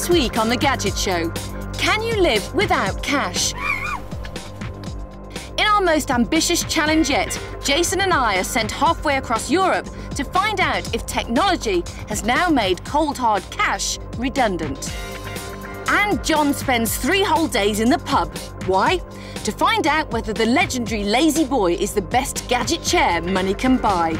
This week on The Gadget Show, can you live without cash? In our most ambitious challenge yet, Jason and I are sent halfway across Europe to find out if technology has now made cold hard cash redundant. And Jon spends three whole days in the pub. Why? To find out whether the legendary La-Z-Boy is the best gadget chair money can buy.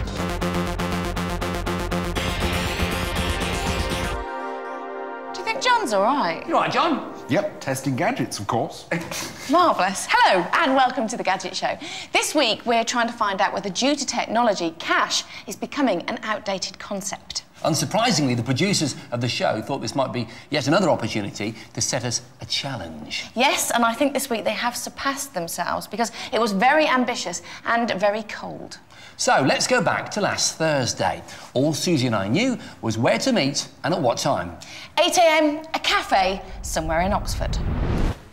You think Jon's all right? You all right, Jon? Yep, testing gadgets, of course. Marvellous. Hello and welcome to The Gadget Show. This week we're trying to find out whether, due to technology, cash is becoming an outdated concept. Unsurprisingly, the producers of the show thought this might be yet another opportunity to set us a challenge. Yes, and I think this week they have surpassed themselves because it was very ambitious and very cold. So let's go back to last Thursday. All Susie and I knew was where to meet and at what time. 8 a.m., a cafe somewhere in Oxford. Do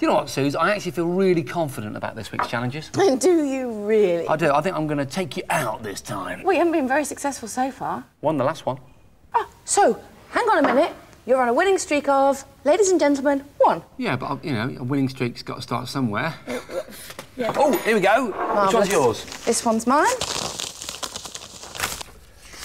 You know what, Suze? I actually feel really confident about this week's challenges. Do you really? I do. I think I'm going to take you out this time. Well, you haven't been very successful so far. Won the last one. So, hang on a minute. You're on a winning streak of, ladies and gentlemen, one. Yeah, but, uh, you know, a winning streak's got to start somewhere. Oh, here we go. Which one's yours? This one's mine.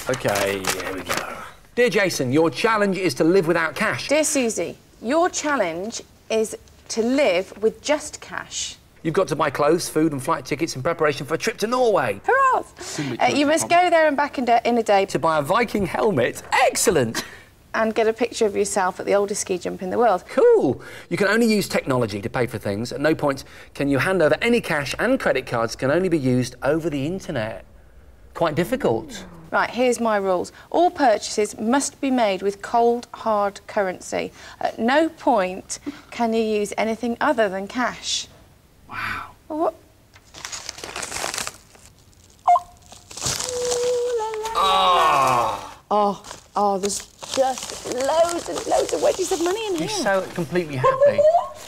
OK, here we go. Dear Jason, your challenge is to live without cash. Dear Susie, your challenge is to live with just cash. You've got to buy clothes, food, and flight tickets in preparation for a trip to Norway. Hurrah! Uh, you must go there and back in, da- in a day To buy a Viking helmet. Excellent. and get a picture of yourself at the oldest ski jump in the world. Cool. You can only use technology to pay for things. At no point can you hand over any cash, and credit cards can only be used over the internet. Quite difficult. Right, here's my rules. All purchases must be made with cold, hard currency. At no point can you use anything other than cash. Wow. Well, What? Oh. oh, oh, there's just loads and loads of wedges of money in here. You're so completely happy.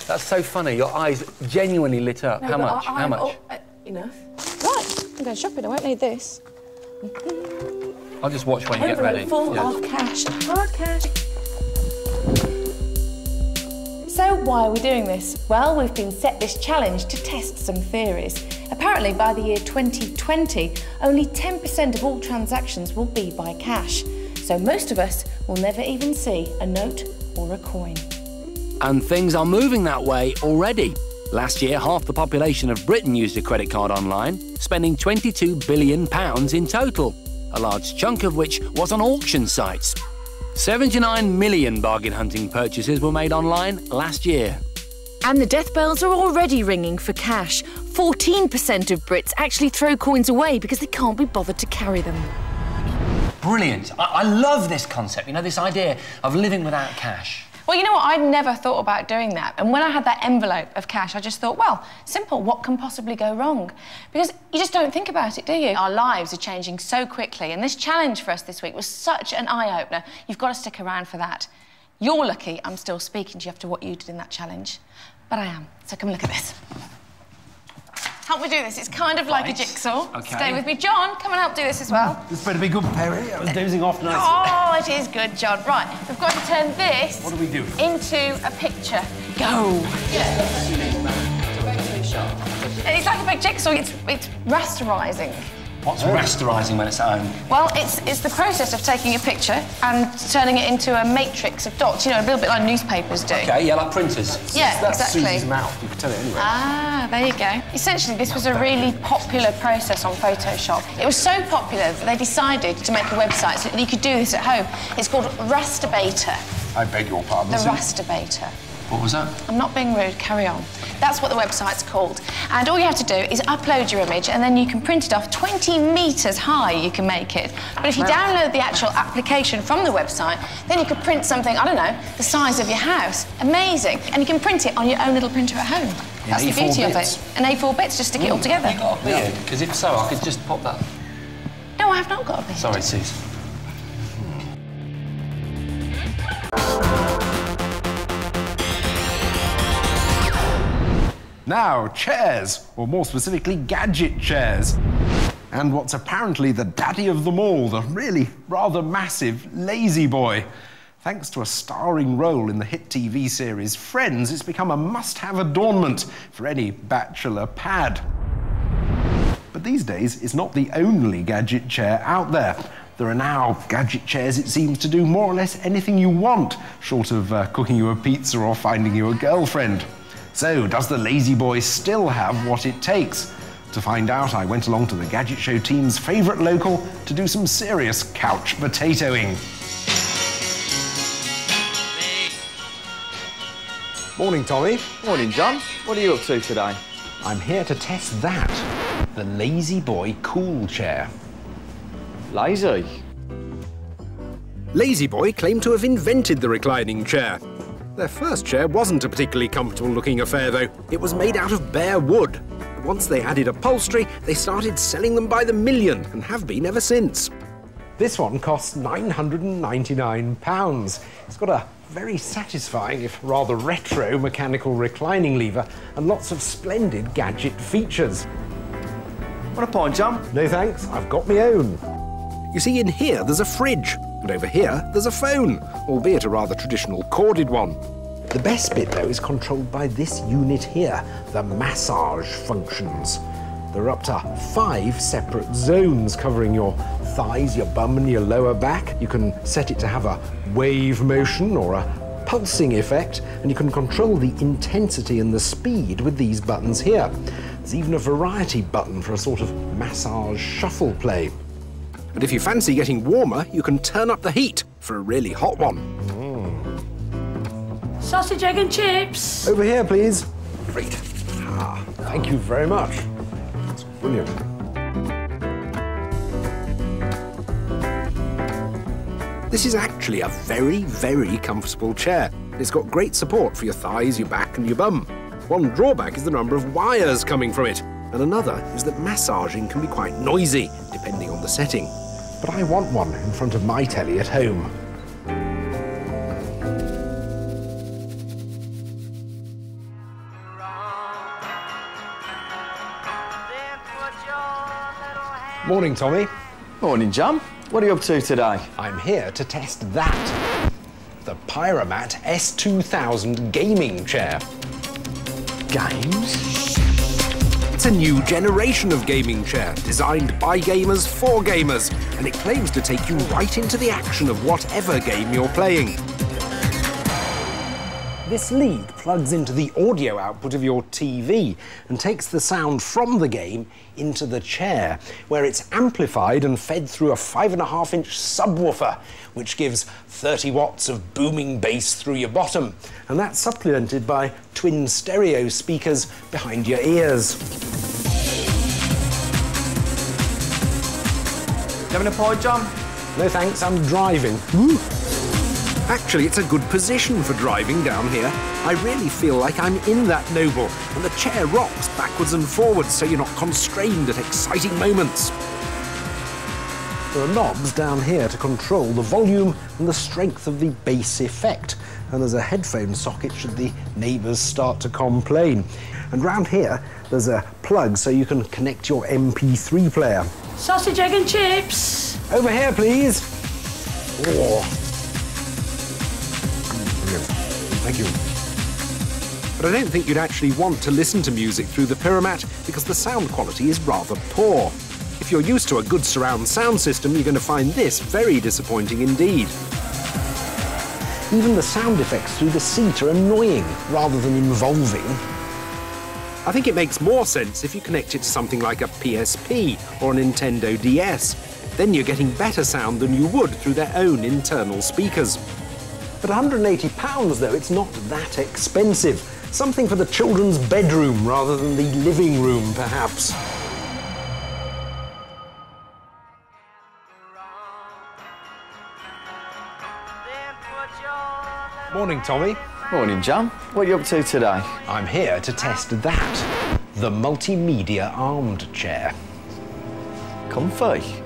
That's so funny. Your eyes genuinely lit up. No, How much? I- How I'm- much? oh, uh, enough. Right, I'm going shopping. I won't need this. I'll just watch when you get ready. Full Yeah. of cash. Hard cash. So why are we doing this? Well, we've been set this challenge to test some theories. Apparently, by the year 2020, only 10% of all transactions will be by cash. So most of us will never even see a note or a coin. And things are moving that way already. Last year, half the population of Britain used a credit card online, spending £22 billion in total, a large chunk of which was on auction sites. 79 million bargain hunting purchases were made online last year. And the death bells are already ringing for cash. 14% of Brits actually throw coins away because they can't be bothered to carry them. Brilliant. I, I love this concept, you know, this idea of living without cash. Well, you know what? I'd never thought about doing that. And when I had that envelope of cash, I just thought, well, simple, what can possibly go wrong? Because you just don't think about it, do you? Our lives are changing so quickly, and this challenge for us this week was such an eye opener. You've got to stick around for that. You're lucky I'm still speaking to you after what you did in that challenge. But I am. So come look at this. Help me do this. It's kind of like Right. a jigsaw. Okay. Stay with me. Jon, come and help do this as well. This better be good, Perry. I was dozing off nice. Oh, it is good, Jon. Right, we've got to turn this What do we do? into a picture. Go. It's like a big jigsaw. It's it's rasterising. What's rasterising when it's at home? Well, it's it's the process of taking a picture and turning it into a matrix of dots. You know, a little bit like newspapers do. Okay, yeah, like printers. Yeah, That's exactly. Susie's mouth. You can tell it anyway. Ah, there you go. Essentially, this was a really popular process on Photoshop. It was so popular that they decided to make a website so that you could do this at home. It's called Rasterbator. I beg your pardon. The. Rasterbator. What was that? I'm not being rude, carry on. That's what the website's called. And all you have to do is upload your image and then you can print it off 20 metres high, you can make it. But if you download the actual application from the website, then you could print something, I don't know, the size of your house. Amazing. And you can print it on your own little printer at home. That's the A4 beauty bits. of it. An A4 bits, just stick it all hmm. together. You got a beard? Because if so, I could just pop that. No, I have not got a beard. Sorry, Suze. Now, chairs, or more specifically, gadget chairs. And what's apparently the daddy of them all, the really rather massive La-Z-Boy. Thanks to a starring role in the hit TV series Friends, it's become a must have adornment for any bachelor pad. But these days, it's not the only gadget chair out there. There are now gadget chairs, it seems, to do more or less anything you want, short of uh, cooking you a pizza or finding you a girlfriend. So, does the La-Z-Boy still have what it takes? To find out, I went along to the Gadget Show team's favourite local to do some serious couch potatoing. Morning, Tommy. Morning, Jon. What are you up to today? I'm here to test that. The La-Z-Boy Cool Chair. Lazy. La-Z-Boy claimed to have invented the reclining chair. Their first chair wasn't a particularly comfortable looking affair, though. It was made out of bare wood. Once they added upholstery, they started selling them by the million and have been ever since. This one costs £999. It's got a very satisfying, if rather retro, mechanical reclining lever and lots of splendid gadget features. Want a pint, Jon? No thanks, I've got my own. You see, in here there's a fridge, and over here there's a phone, albeit a rather traditional corded one. The best bit, though, is controlled by this unit here, the massage functions. There are up to five separate zones covering your thighs, your bum, and your lower back. You can set it to have a wave motion or a pulsing effect, and you can control the intensity and the speed with these buttons here. There's even a variety button for a sort of massage shuffle play. And if you fancy getting warmer, you can turn up the heat for a really hot one. Sausage, egg and chips. Over here, please. Great. Ah, thank you very much. That's brilliant. This is actually a very, very comfortable chair. It's got great support for your thighs, your back, and your bum. One drawback is the number of wires coming from it, and another is that massaging can be quite noisy, depending on the setting. But I want one in front of my telly at home. Morning, Tommy. Morning, Jon. What are you up to today? I'm here to test that. The Pyramat S2000 gaming chair. Games? It's a new generation of gaming chair, designed by gamers for gamers, and it claims to take you right into the action of whatever game you're playing. This lead plugs into the audio output of your TV and takes the sound from the game into the chair, where it's amplified and fed through a five and a half inch subwoofer, which gives 30 watts of booming bass through your bottom. And that's supplemented by twin stereo speakers behind your ears. Having a pint, Jon? No thanks, I'm driving. Actually, it's a good position for driving down here. I really feel like I'm in that noble, and the chair rocks backwards and forwards so you're not constrained at exciting moments. There are knobs down here to control the volume and the strength of the bass effect. And there's a headphone socket should the neighbours start to complain. And round here, there's a plug so you can connect your MP3 player. Sausage, egg and chips. Over here, please. Oh. Thank you. But I don't think you'd actually want to listen to music through the Pyramat because the sound quality is rather poor. If you're used to a good surround sound system, you're going to find this very disappointing indeed. Even the sound effects through the seat are annoying rather than involving. I think it makes more sense if you connect it to something like a PSP or a Nintendo DS. Then you're getting better sound than you would through their own internal speakers. But £180 though, it's not that expensive. Something for the children's bedroom rather than the living room, perhaps. Morning, Tommy. Morning, Jon. What are you up to today? I'm here to test that. The multimedia armed chair. Comfy.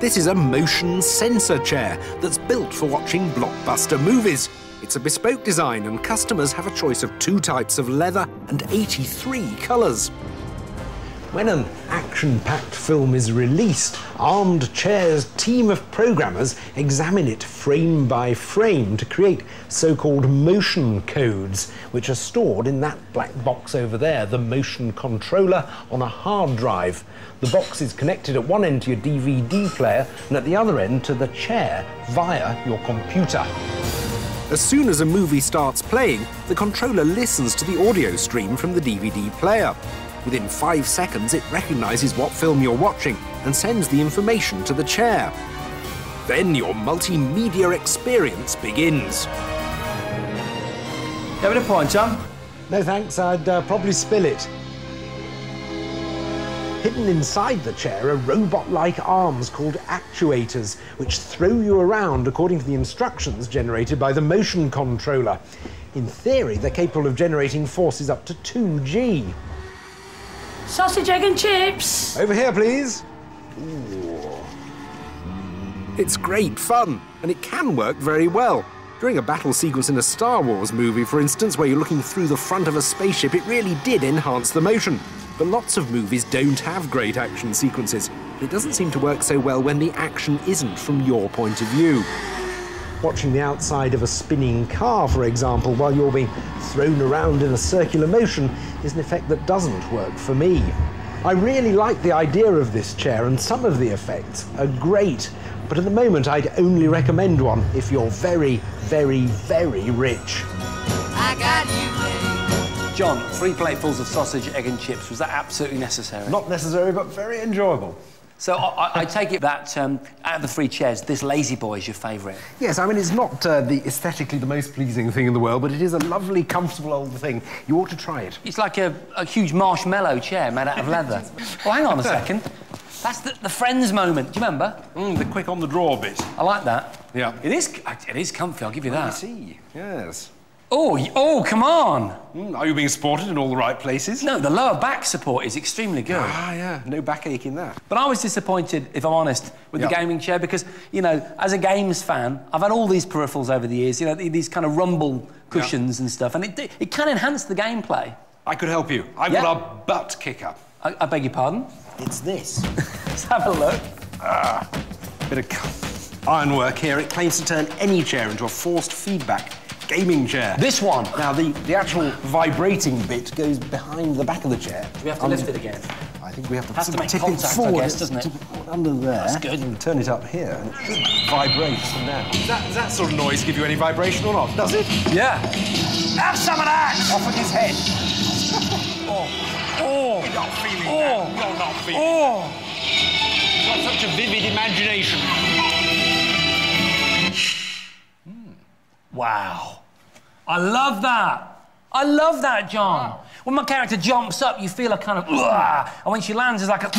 This is a motion sensor chair that's built for watching blockbuster movies. It's a bespoke design, and customers have a choice of two types of leather and 83 colours. When an action action packed film is released, Armed Chair's team of programmers examine it frame by frame to create so called motion codes, which are stored in that black box over there, the motion controller on a hard drive. The box is connected at one end to your DVD player and at the other end to the chair via your computer. As soon as a movie starts playing, the controller listens to the audio stream from the DVD player. Within five seconds, it recognises what film you're watching and sends the information to the chair. Then your multimedia experience begins. Having a pint, Jon? No thanks, I'd uh, probably spill it. Hidden inside the chair are robot like arms called actuators, which throw you around according to the instructions generated by the motion controller. In theory, they're capable of generating forces up to 2G. Sausage, egg and chips. Over here, please. It's great fun, and it can work very well. During a battle sequence in a Star Wars movie, for instance, where you're looking through the front of a spaceship, it really did enhance the motion. But lots of movies don't have great action sequences. It doesn't seem to work so well when the action isn't from your point of view. Watching the outside of a spinning car, for example, while you're being thrown around in a circular motion is an effect that doesn't work for me. I really like the idea of this chair, and some of the effects are great, but at the moment I'd only recommend one if you're very, very, very rich. I got you! Jon, three platefuls of sausage, egg and chips. Was that absolutely necessary? Not necessary, but very enjoyable. So I, I- I take it that um, out of the three chairs, this La-Z-Boy is your favourite. Yes, I mean, it's not uh, the aesthetically the most pleasing thing in the world, but it is a lovely, comfortable old thing. You ought to try it. It's like a, a huge marshmallow chair made out of leather. well, hang on a second. That's the, the Friends moment. Do you remember? Mm, the quick on the draw bit. I like that. Yeah. It is. It is comfy. I'll give you that. I that. see. Yes. Oh, oh, come on. Mm, are you being supported in all the right places? No, the lower back support is extremely good. Ah, yeah. No backache in that. But I was disappointed, if I'm honest, with the gaming chair because, you know, as a games fan, I've had all these peripherals over the years, you know, these kind of rumble cushions and stuff, and it, it can enhance the gameplay. I could help you. I've Yeah. got a butt kicker. I, I beg your pardon? It's this. Let's have a look. Ah, Bit of c- ironwork here. It claims to turn any chair into a forced feedback gaming chair. This one. Now, the, the actual vibrating bit goes behind the back of the chair. We have to Um, lift it again. I think we have to, Has to make tip contact, it forward. guess, doesn't it? Tip forward under there. That's good. And turn it up here, and it should vibrate from there. Does that, does that sort of noise give you any vibration or not? Does it? Yeah. Have some of that! Off with his head. oh. Oh. You're not feeling Oh. that. You're not feeling Oh. You've got such a vivid imagination. Wow. I love that. I love that, Jon. When my character jumps up, you feel a kind of, "Ugh," and when she lands, it's like a.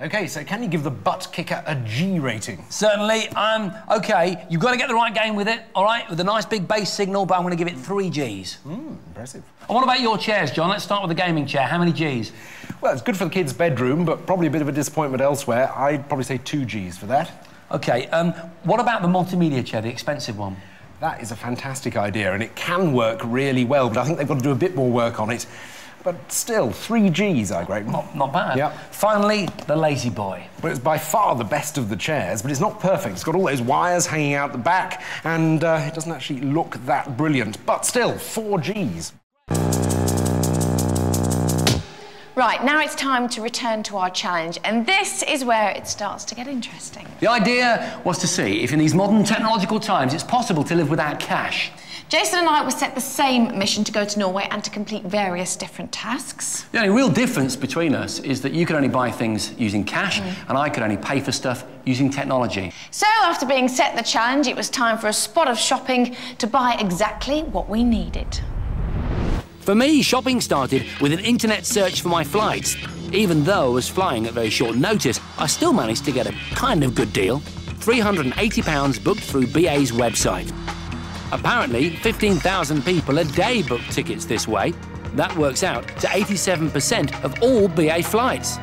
Okay, so can you give the butt kicker a G rating? Certainly, um, okay, you've got to get the right game with it, all right, with a nice big bass signal, but I'm going to give it three Gs. Impressive. And what about your chairs, Jon? Let's start with the gaming chair. How many Gs? Well, it's good for the kids' bedroom, but probably a bit of a disappointment elsewhere. I'd probably say two Gs for that. Okay, um, what about the multimedia chair, the expensive one? That is a fantastic idea, and it can work really well, but I think they've got to do a bit more work on it. But still, three Gs, I grade. Not, not bad. Yeah. Finally, the La-Z-Boy. Well, it's by far the best of the chairs, but it's not perfect. It's got all those wires hanging out the back, and uh, it doesn't actually look that brilliant. But still, four Gs. Right, now it's time to return to our challenge, and this is where it starts to get interesting. The idea was to see if in these modern technological times it's possible to live without cash. Jason and I were set the same mission to go to Norway and to complete various different tasks. The only real difference between us is that you could only buy things using cash mm. and I could only pay for stuff using technology. So, after being set the challenge, it was time for a spot of shopping to buy exactly what we needed. For me, shopping started with an internet search for my flights. Even though I was flying at very short notice, I still managed to get a kind of good deal. £380 booked through BA's website. Apparently, 15,000 people a day book tickets this way. That works out to 87% of all BA flights.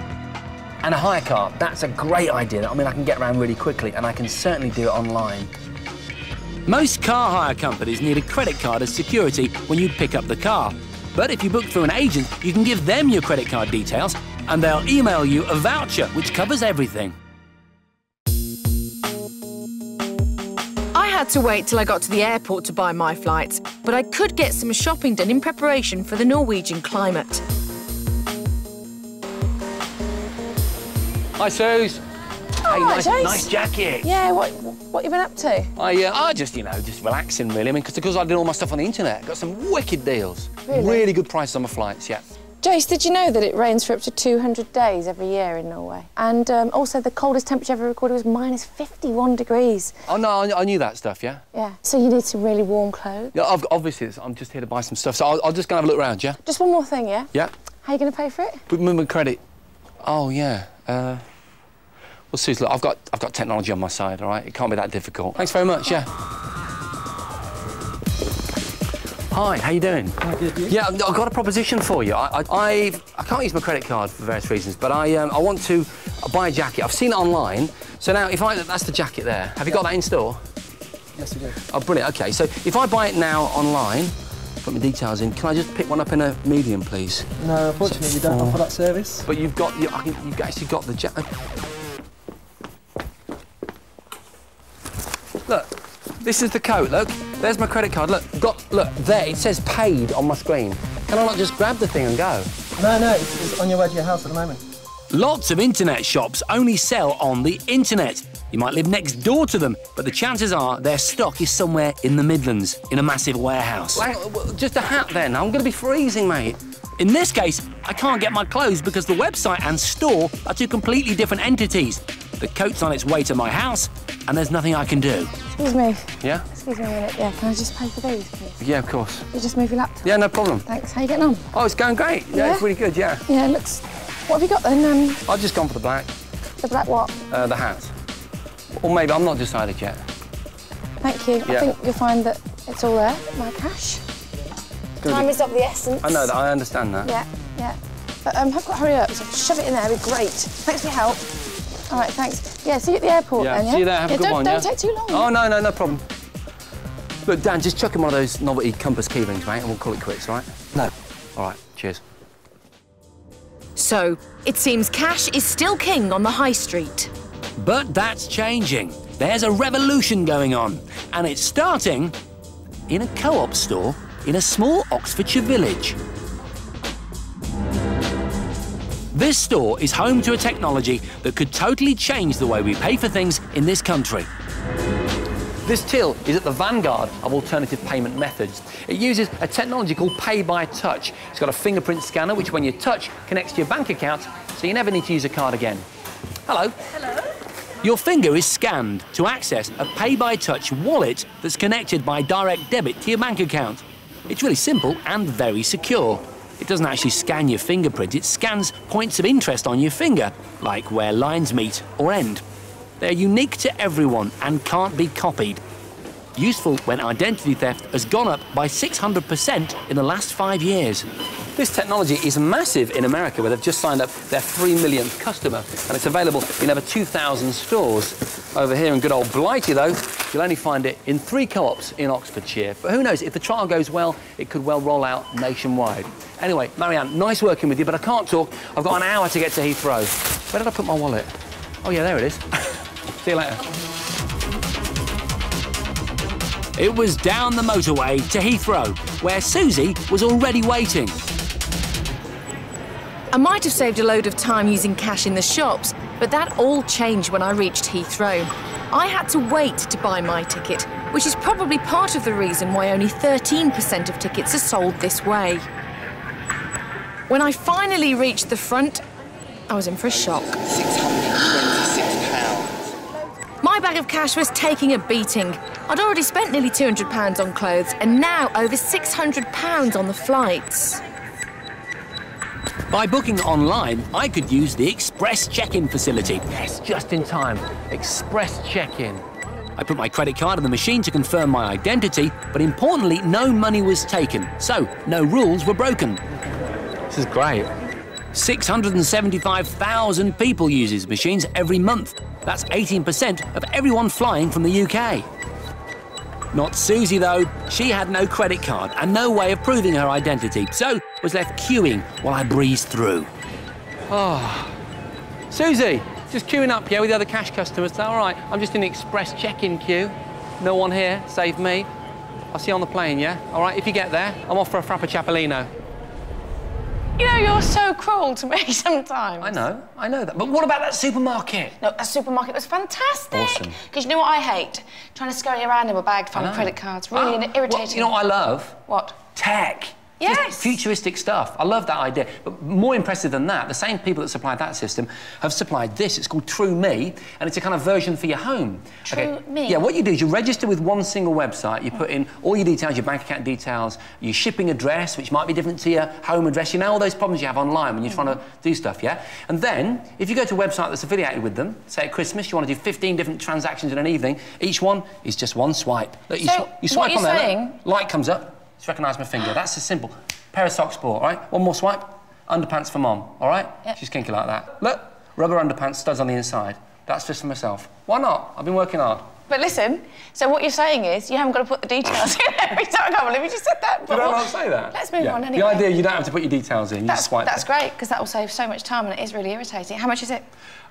And a hire car, that's a great idea. I mean, I can get around really quickly and I can certainly do it online. Most car hire companies need a credit card as security when you pick up the car. But if you book through an agent, you can give them your credit card details and they'll email you a voucher which covers everything. I had to wait till I got to the airport to buy my flights, but I could get some shopping done in preparation for the Norwegian climate. Hi, Suze. Hey, right, nice, Jace. nice jacket. Yeah, what what you been up to? I, uh, I just, you know, just relaxing really. I mean, because I did all my stuff on the internet. Got some wicked deals. Really? good prices on my flights, yeah. Jace, did you know that it rains for up to 200 days every year in Norway? And um, also the coldest temperature ever recorded was minus 51 degrees. Oh, no, I, I knew that stuff, yeah? Yeah. So you need some really warm clothes. Yeah, I've, obviously, I'm just here to buy some stuff, so I'll, I'll just go and have a look around, yeah? Just one more thing, yeah? Yeah. How are you going to pay for it? With remember credit. Oh, yeah. Uh, well, I've got, I've got technology on my side, all right? It can't be that difficult. Thanks very much, yeah. Hi, how you doing? Yeah, I've got a proposition for you. I, I, I've, I can't use my credit card for various reasons, but I, um, I want to buy a jacket. I've seen it online. So now, if I, that's the jacket there. Have you got that in store? Yes, we do. Oh, brilliant. OK, so if I buy it now online, put my details in, can I just pick one up in a medium, please? No, unfortunately, we don't offer that service. But you've got, you, I you've actually got the jacket. Look, this is the coat. Look, there's my credit card. Look, got look there. It says paid on my screen. Can I not just grab the thing and go? No, no, it's, it's on your way to your house at the moment. Lots of internet shops only sell on the internet. You might live next door to them, but the chances are their stock is somewhere in the Midlands, in a massive warehouse. just a hat then. I'm going to be freezing, mate. In this case, I can't get my clothes because the website and store are two completely different entities. The coat's on its way to my house, and there's nothing I can do. Excuse me. Yeah? Excuse me a minute. Yeah, can I just pay for these, please? Yeah, of course. You just move your laptop. Yeah, no problem. Thanks. How you getting on? Oh, it's going great. Yeah, Yeah? it's really good, yeah. Yeah, it looks... What have you got then? Um, I've just gone for the black, the black what? uh, the hat. Or maybe I'm not decided yet. Thank you. Yeah. I think you'll find that it's all there. My cash. Gonna Time is of the essence. I know that, I understand that. Yeah, yeah. But um, I've got to hurry up, so shove it in there, it'd be great. Thanks for your help. All right, thanks. Yeah, see you at the airport Yeah, then, yeah? see you there. Have yeah, a good don't, one. Don't yeah? take too long. Oh no, no, no problem. Look, Dan, just chuck in one of those novelty compass key rings, mate, and we'll call it quits, right? No. All right. Cheers. So, it seems cash is still king on the high street. But that's changing. There's a revolution going on, and it's starting in a co-op store in a small Oxfordshire village. This store is home to a technology that could totally change the way we pay for things in this country. This till is at the vanguard of alternative payment methods. It uses a technology called Pay by Touch. It's got a fingerprint scanner, which when you touch, connects to your bank account, so you never need to use a card again. Hello. Hello. Your finger is scanned to access a Pay by Touch wallet that's connected by direct debit to your bank account. It's really simple and very secure. It doesn't actually scan your fingerprint, it scans points of interest on your finger, like where lines meet or end. They're unique to everyone and can't be copied. Useful when identity theft has gone up by 600% in the last five years. This technology is massive in America, where they've just signed up their 3 millionth customer, and it's available in over 2,000 stores. Over here in good old Blighty, though, you'll only find it in three co-ops in Oxfordshire. But who knows, if the trial goes well, it could well roll out nationwide. Anyway, Marianne, nice working with you, but I can't talk. I've got an hour to get to Heathrow. Where did I put my wallet? Oh, yeah, there it is. See you later. It was down the motorway to Heathrow, where Susie was already waiting. I might have saved a load of time using cash in the shops, but that all changed when I reached Heathrow. I had to wait to buy my ticket, which is probably part of the reason why only 13% of tickets are sold this way. When I finally reached the front, I was in for a shock. £626. My bag of cash was taking a beating. I'd already spent nearly £200 on clothes and now over £600 on the flights. By booking online, I could use the express check-in facility. Yes, just in time. Express check-in. I put my credit card in the machine to confirm my identity, but importantly, no money was taken, so no rules were broken. This is great. 675,000 people use these machines every month. That's 18% of everyone flying from the UK. Not Susie, though. She had no credit card and no way of proving her identity, so was left queuing while I breezed through. Oh. Susie, just queuing up here with the other cash customers. All right? I'm just in the express check-in queue. No one here, save me. I'll see you on the plane, yeah? All right, if you get there, I'm off for a Frappuccino. You know, you're so cruel to me sometimes. I know, I know that. But what about that supermarket? No, a supermarket was fantastic. Awesome. Because you know what I hate? Trying to scurry around in my bag to find credit cards. Really Ah, irritating. well, you know what I love? What? Tech. Yes. Just futuristic stuff. I love that idea. But more impressive than that, the same people that supplied that system have supplied this. It's called True Me, and it's a kind of version for your home. True Me? Yeah, what you do is you register with one single website. You put in all your details, your bank account details, your shipping address, which might be different to your home address. You know all those problems you have online when you're trying to do stuff, yeah? And then, if you go to a website that's affiliated with them, say at Christmas, you want to do 15 different transactions in an evening, each one is just one swipe. Look, you, So, swi- you what swipe you're on there, saying- light comes up, it's recognised my finger. That's as simple. Pair of socks sport, all right? One more swipe, underpants for mom, all right? Yep. She's kinky like that. Look, rubber underpants, studs on the inside. That's just for myself. Why not? I've been working hard. But listen, so what you're saying is you haven't got to put the details in every time. I can't believe you just said that. Did but I what- not say that? Let's move Yeah. on anyway. The idea you don't have to put your details in, you That's, that's great, because that will save so much time and it is really irritating. How much is it?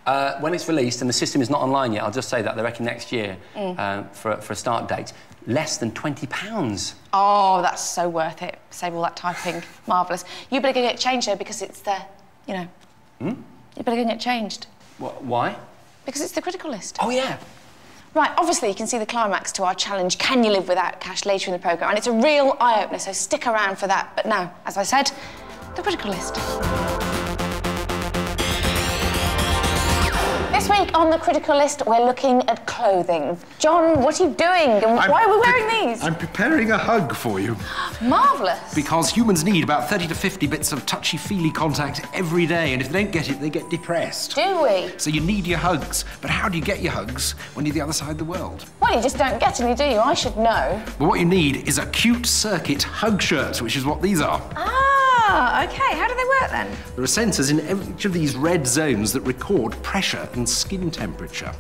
Uh, when it's released and the system is not online yet, I'll just say that they reckon next year Mm. um, for, for a start date, less than £20. Oh, that's so worth it. Save all that typing. Marvellous. You better get it changed, though, because it's the, you know. Hmm? You better get it changed. Wh- why? Because it's the critical list. Oh, yeah. Right, obviously, you can see the climax to our challenge, Can You Live Without Cash, later in the programme, and it's a real eye opener, so stick around for that. But now, as I said, the critical list. This week on the critical list, we're looking at clothing. Jon, what are you doing? And I'm why are we pre- wearing these? I'm preparing a hug for you. Marvellous. Because humans need about 30 to 50 bits of touchy feely contact every day, and if they don't get it, they get depressed. Do we? So you need your hugs. But how do you get your hugs when you're the other side of the world? Well, you just don't get any, do you? I should know. Well, what you need is a CuteCircuit hug shirt, which is what these are. Ah, okay. How do they work then? There are sensors in each of these red zones that record pressure and skin temperature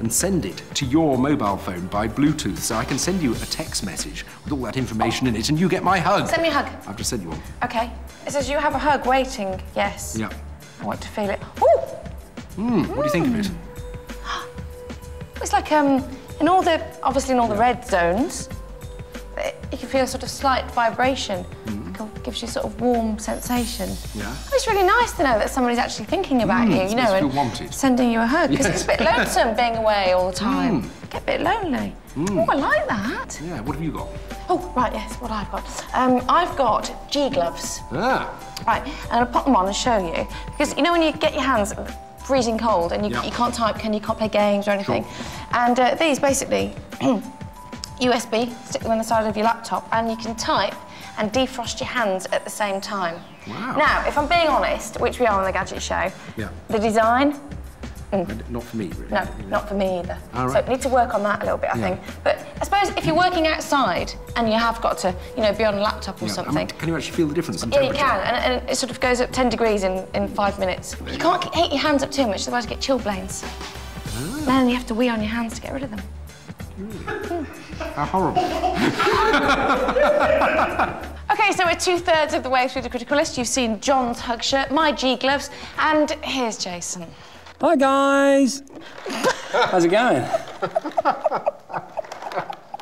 and send it to your mobile phone by Bluetooth. So I can send you a text message with all that information in it and you get my hug. Send me a hug. I've just sent you one. Okay. It says you have a hug waiting. Yes. Yeah. I want to feel it. Ooh! Hmm, what do you think of it? It's like um, in all the obviously in all the red zones, it, you can feel a sort of slight vibration. Like gives you sort of warm sensation. Yeah. It's really nice to know that somebody's actually thinking about Mm, you, you know, and wanted. sending you a hug because Yes. it's a bit lonesome being away all the time. Mm. Get a bit lonely. Oh, I like that. Yeah, what have you got? Oh, right, yes, what I've got. Um, I've got G gloves. Ah, Right, and I'll pop them on and show you. Because you know when you get your hands freezing cold and you, Yeah. you can't type, can you can't play games or anything. Sure. And uh, these basically USB, stick them on the side of your laptop, and you can type and defrost your hands at the same time. Wow. Now, if I'm being honest, which we are on the Gadget Show, Yeah. the design, not for me, really. no, not for me either. All So right. need to work on that a little bit, I Yeah. think. But I suppose if you're working outside and you have got to, you know, be on a laptop or Yeah, something, can you actually feel the difference in yeah, you can, and, and it sort of goes up 10 degrees in, in five minutes. You can't heat your hands up too much, otherwise you get chilblains. Ah. Then you have to wee on your hands to get rid of them. How horrible. Okay, so we're two thirds of the way through the critical list. You've seen Jon's hug shirt, my G gloves, and here's Jason. Hi, guys. How's it going?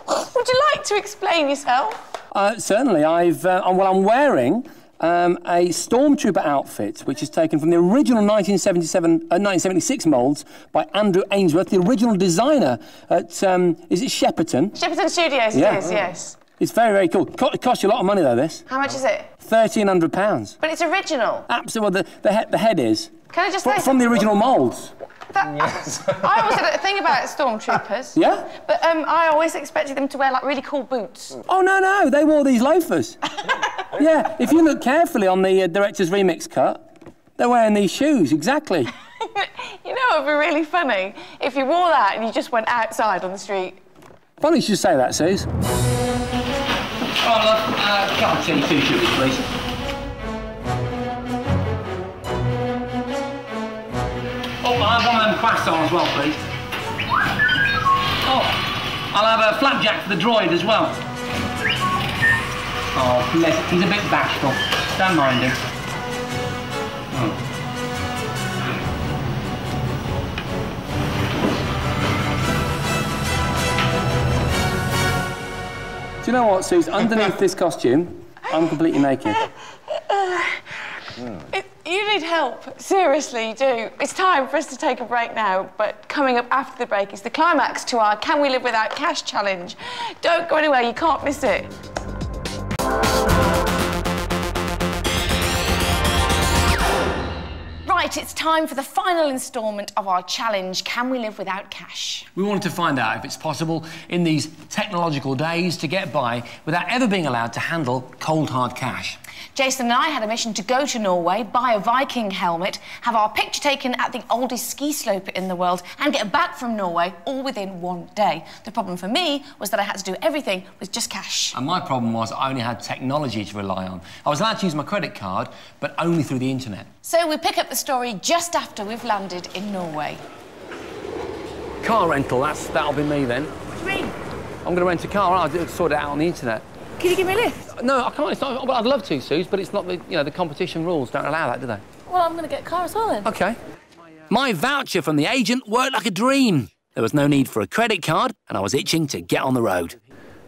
Would you like to explain yourself? Uh, certainly, I've. Uh, well, I'm wearing um, a stormtrooper outfit, which is taken from the original 1977, uh, 1976 moulds by Andrew Ainsworth, the original designer at. Um, is it Shepperton? Shepperton Studios, it Yeah. is, yes. It's very, very cool. Co- it costs you a lot of money, though. This How much is it? thirteen hundred pounds. But it's original. Absolutely, the the, he- the head is. Can I just Fr- say from the original moulds. That, I always had a thing about stormtroopers. Yeah? But um, I always expected them to wear like really cool boots. Oh no, no, they wore these loafers. yeah, if you look carefully on the uh, director's remix cut, they're wearing these shoes exactly. you know, it'd be really funny if you wore that and you just went outside on the street. Funny you should say that, Suze. Oh, love, uh, can't see two shoes, please. croissant as well, please. Oh, I'll have a flapjack for the droid as well. Oh, bless. He's a bit bashful. Don't mind him. Do you know what, Suze? Underneath this costume, I'm completely naked. need help. Seriously, do. It's time for us to take a break now, but coming up after the break is the climax to our Can We Live Without Cash challenge. Don't go anywhere, you can't miss it. Right, it's time for the final instalment of our challenge Can We Live Without Cash? We wanted to find out if it's possible in these technological days to get by without ever being allowed to handle cold hard cash. Jason and I had a mission to go to Norway, buy a Viking helmet, have our picture taken at the oldest ski slope in the world, and get back from Norway all within one day. The problem for me was that I had to do everything with just cash. And my problem was I only had technology to rely on. I was allowed to use my credit card, but only through the internet. So we pick up the story just after we've landed in Norway. Car rental, that's, that'll be me then. What do you mean? I'm going to rent a car, I'll do- sort it out on the internet. Can you give me a lift? No, I can't. It's not, well, I'd love to, Suze, but it's not the, you know, the competition rules don't allow that, do they? Well, I'm going to get a car as well then. OK. My voucher from the agent worked like a dream. There was no need for a credit card, and I was itching to get on the road.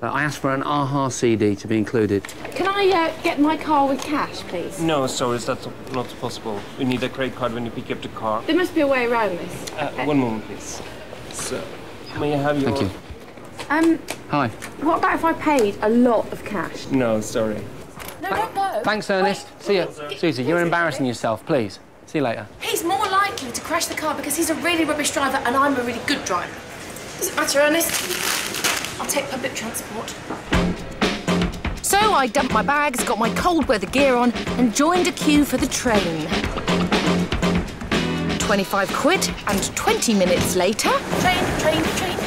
Uh, I asked for an AHA CD to be included. Can I uh, get my car with cash, please? No, sorry, that's not possible. We need a credit card when you pick up the car. There must be a way around this. Uh, one moment, please. So, may I have your... Thank you. Um, Hi. what about if I paid a lot of cash? No, sorry. No, don't go. Thanks, Ernest. See you. Susie, you're embarrassing yourself, please. See you later. He's more likely to crash the car because he's a really rubbish driver and I'm a really good driver. Does it matter, Ernest? I'll take public transport. So I dumped my bags, got my cold weather gear on, and joined a queue for the train. 25 quid, and 20 minutes later. Train, train, train.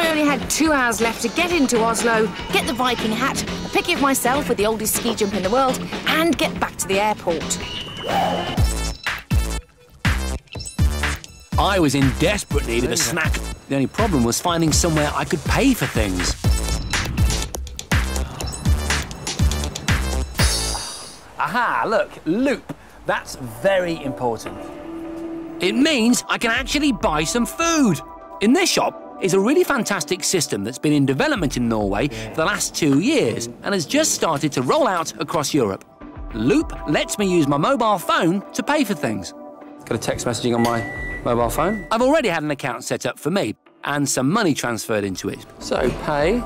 And I only had two hours left to get into Oslo, get the Viking hat, a picky of myself with the oldest ski jump in the world, and get back to the airport. I was in desperate need of a snack. The only problem was finding somewhere I could pay for things. Aha, look, loop. That's very important. It means I can actually buy some food. In this shop is a really fantastic system that's been in development in Norway for the last two years and has just started to roll out across Europe. Loop lets me use my mobile phone to pay for things. Got a text messaging on my mobile phone. I've already had an account set up for me and some money transferred into it. So pay,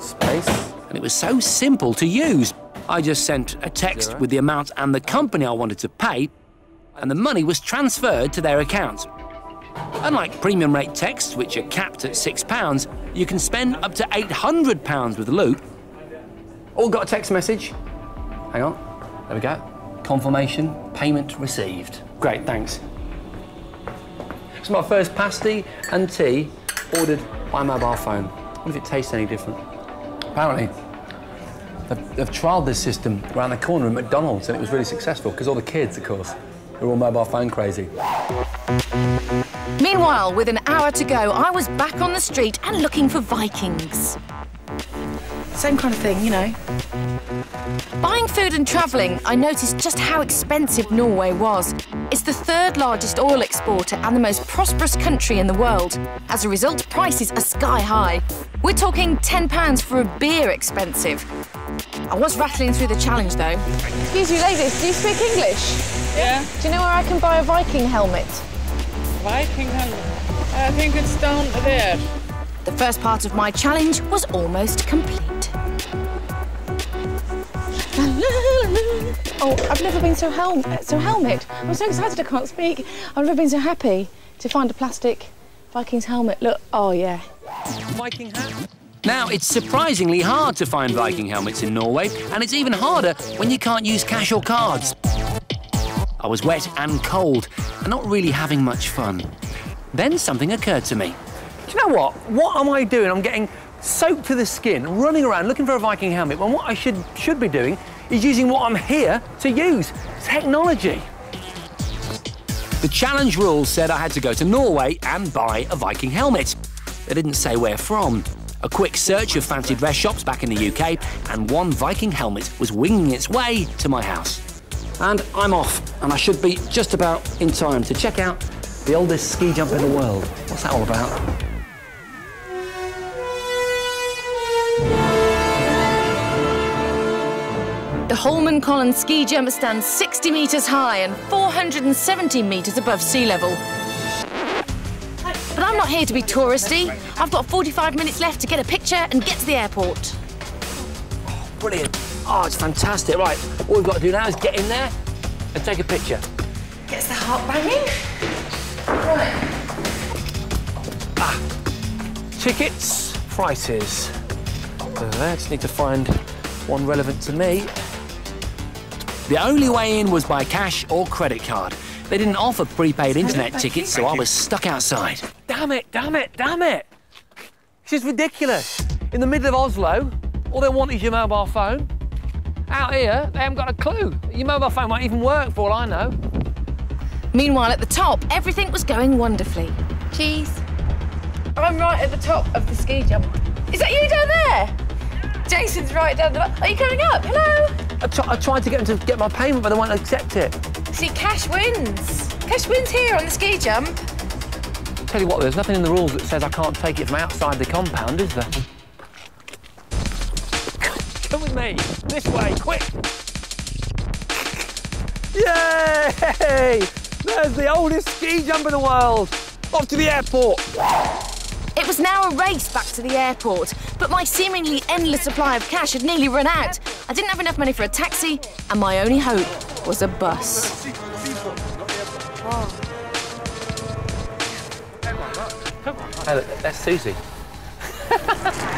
space, and it was so simple to use. I just sent a text Zero. with the amount and the company I wanted to pay, and the money was transferred to their account. Unlike premium rate texts, which are capped at £6, you can spend up to £800 with Loop. All got a text message? Hang on. There we go. Confirmation, payment received. Great, thanks. It's my first pasty and tea ordered by mobile phone. What if it tastes any different? Apparently, they've, they've trialled this system around the corner at McDonald's and it was really successful because all the kids, of course, are all mobile phone crazy. Meanwhile, with an hour to go, I was back on the street and looking for Vikings. Same kind of thing, you know. Buying food and travelling, I noticed just how expensive Norway was. It's the third largest oil exporter and the most prosperous country in the world. As a result, prices are sky high. We're talking £10 for a beer expensive. I was rattling through the challenge though. Excuse me, ladies, do you speak English? Yeah, Do you know where I can buy a Viking helmet? Viking helmet. I think it's down there. The first part of my challenge was almost complete. Oh, I've never been so helm so helmet. I'm so excited I can't speak. I've never been so happy to find a plastic Viking's helmet. Look, oh yeah. Viking hat? Now, it's surprisingly hard to find Viking helmets in Norway, and it's even harder when you can't use cash or cards. I was wet and cold, and not really having much fun. Then something occurred to me. Do you know what? What am I doing? I'm getting soaked to the skin, running around looking for a Viking helmet, when what I should, should be doing is using what I'm here to use technology. The challenge rules said I had to go to Norway and buy a Viking helmet. They didn't say where from. A quick search of fancy dress shops back in the UK, and one Viking helmet was winging its way to my house. And I'm off, and I should be just about in time to check out the oldest ski jump in the world. What's that all about? The Holmenkollen ski jump stands 60 metres high and 470 metres above sea level. But I'm not here to be touristy. I've got 45 minutes left to get a picture and get to the airport. Oh, Brilliant. Oh, it's fantastic. Right, all we've got to do now is get in there and take a picture. Gets the heart banging. Right. Tickets, prices. Uh, Let's need to find one relevant to me. The only way in was by cash or credit card. They didn't offer prepaid internet tickets, so I was stuck outside. Damn it, damn it, damn it! This is ridiculous. In the middle of Oslo, all they want is your mobile phone. Out here, they haven't got a clue. Your mobile phone won't even work, for all I know. Meanwhile, at the top, everything was going wonderfully. Cheese. I'm right at the top of the ski jump. Is that you down there? Jason's right down the. Are you coming up? Hello. I, tr- I tried to get them to get my payment, but they won't accept it. See, Cash wins. Cash wins here on the ski jump. Tell you what, there's nothing in the rules that says I can't take it from outside the compound, is there? Come with me. This way, quick. Yay! There's the oldest ski jump in the world. Off to the airport. It was now a race back to the airport, but my seemingly endless supply of cash had nearly run out. I didn't have enough money for a taxi, and my only hope was a bus. Hey, look, that's Susie.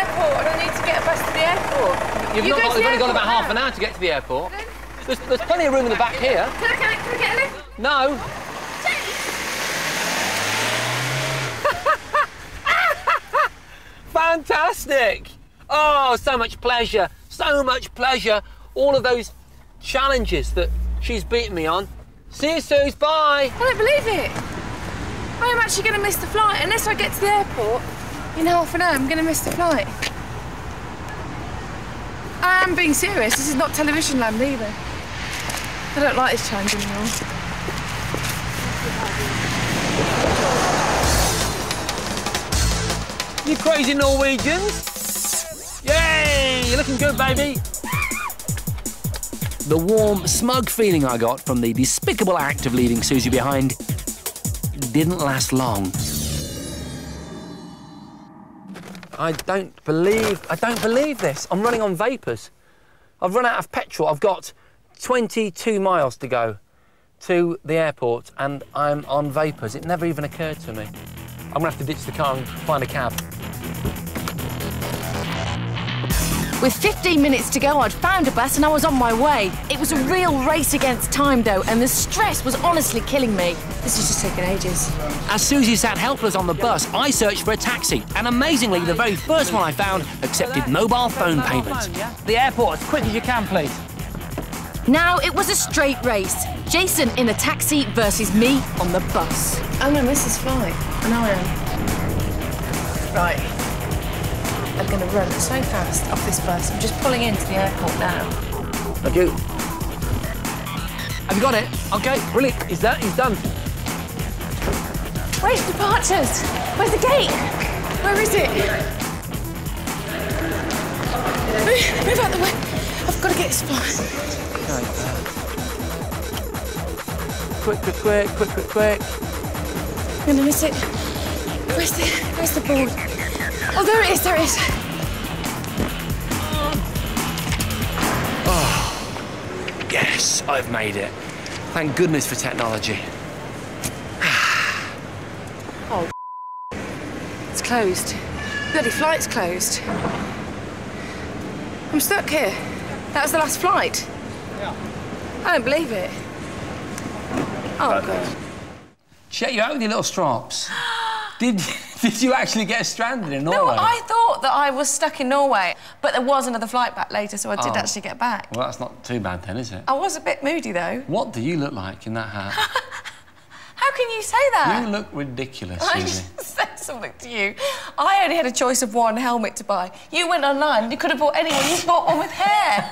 Go to the airport, and I need to get a bus to the airport. You've You not got, you've only got about half an hour to get to the airport. There's, there's plenty of room in the back here. Can I, can I, can I get a lift? No. Fantastic! Oh, so much pleasure, so much pleasure. All of those challenges that she's beaten me on. See you, Suze. Bye. I don't believe it. I am actually going to miss the flight unless I get to the airport in half an hour. I'm going to miss the flight. I am being serious. This is not television land either. I don't like this challenge anymore. You crazy Norwegians. Yay! You're looking good, baby. The warm, smug feeling I got from the despicable act of leaving Susie behind didn't last long. I don't believe I don't believe this. I'm running on vapours. I've run out of petrol. I've got 22 miles to go to the airport and I'm on vapours. It never even occurred to me. I'm gonna have to ditch the car and find a cab. With 15 minutes to go, I'd found a bus and I was on my way. It was a real race against time, though, and the stress was honestly killing me. This is just taking ages. As Susie sat helpless on the bus, I searched for a taxi, and amazingly, the very first one I found accepted mobile phone payment. The airport, as quick as you can, please. Now it was a straight race. Jason in a taxi versus me on the bus. Oh, I'm going to miss this flight. I know I am. Right. I'm going to run so fast off this bus. I'm just pulling into the airport now. Thank you. Have you got it? Okay, brilliant. He's done. He's done. Where's departures? Where's the gate? Where is it? Move, move out the way. I've got to get this flight. Quick, quick, quick, quick, quick, quick. I'm going to miss it. Where's the, where's the board? Oh, there it is, there it is. Yes, I've made it. Thank goodness for technology. Oh, it's closed. Bloody flight's closed. I'm stuck here. That was the last flight. Yeah. I don't believe it. Oh, God. Check you out with your little straps. did, did you actually get stranded in Norway? No, I thought that I was stuck in Norway, but there was another flight back later, so I did Oh. actually get back. Well, that's not too bad then, is it? I was a bit moody, though. What do you look like in that hat? How can you say that? you look ridiculous, I said something to you. I only had a choice of one helmet to buy. You went online, you could have bought anyone. You bought one with hair.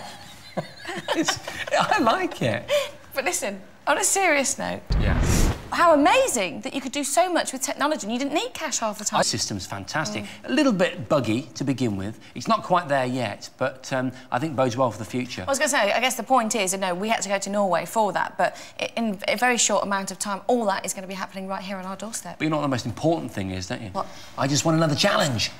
I like it. But listen, on a serious note, Yeah. How amazing that you could do so much with technology and you didn't need cash half the time. Our system's fantastic. A little bit buggy to begin with. It's not quite there yet, but um, I think bodes well for the future. I was going to say, I guess the point is, you know, we had to go to Norway for that, but in a very short amount of time, all that is going to be happening right here on our doorstep. But you know what the most important thing is, don't you? What? I just want another challenge.